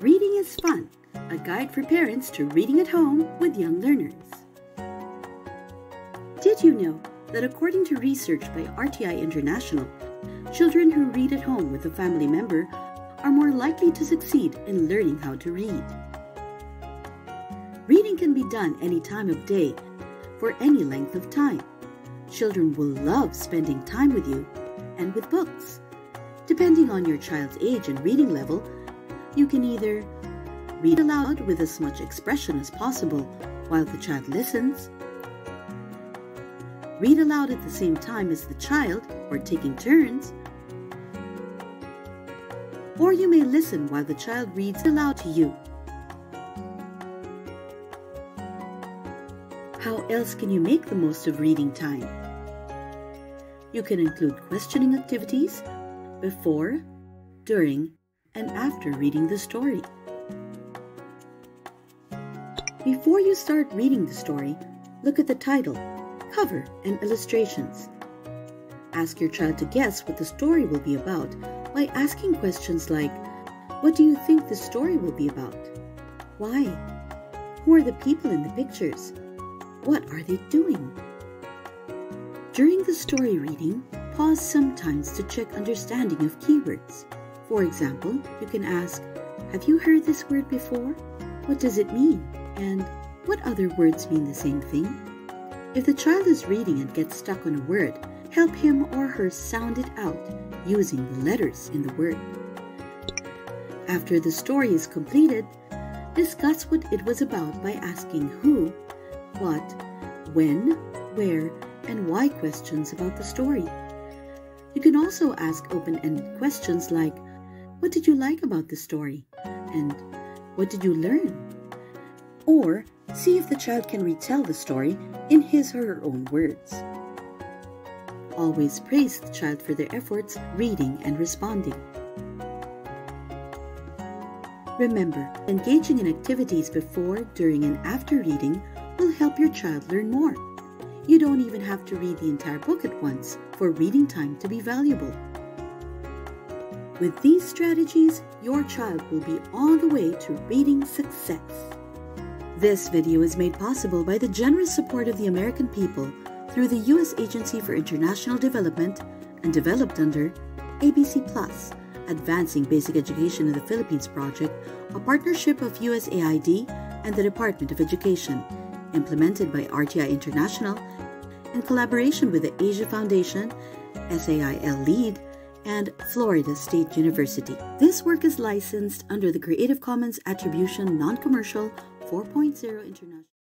Reading is Fun, a guide for parents to reading at home with young learners. Did you know that according to research by RTI International, children who read at home with a family member are more likely to succeed in learning how to read? Reading can be done any time of day for any length of time. Children will love spending time with you and with books. Depending on your child's age and reading level, you can either read aloud with as much expression as possible while the child listens, read aloud at the same time as the child or taking turns, or you may listen while the child reads aloud to you. How else can you make the most of reading time? You can include questioning activities before, during, and after reading the story. Before you start reading the story, look at the title, cover, and illustrations. Ask your child to guess what the story will be about by asking questions like, What do you think the story will be about? Why? Who are the people in the pictures? What are they doing? During the story reading, pause sometimes to check understanding of keywords. For example, you can ask, Have you heard this word before? What does it mean? And what other words mean the same thing? If the child is reading and gets stuck on a word, help him or her sound it out using the letters in the word. After the story is completed, discuss what it was about by asking who, what, when, where, and why questions about the story. You can also ask open ended questions like, what did you like about the story? And what did you learn? Or see if the child can retell the story in his or her own words. Always praise the child for their efforts reading and responding. Remember, engaging in activities before, during, and after reading will help your child learn more. You don't even have to read the entire book at once for reading time to be valuable. With these strategies, your child will be on the way to reading success. This video is made possible by the generous support of the American people through the U.S. Agency for International Development and developed under ABC Plus, Advancing Basic Education in the Philippines project, a partnership of USAID and the Department of Education, implemented by RTI International in collaboration with the Asia Foundation, SIL LEAD, and Florida State University. This work is licensed under the Creative Commons Attribution Non-Commercial 4.0 International.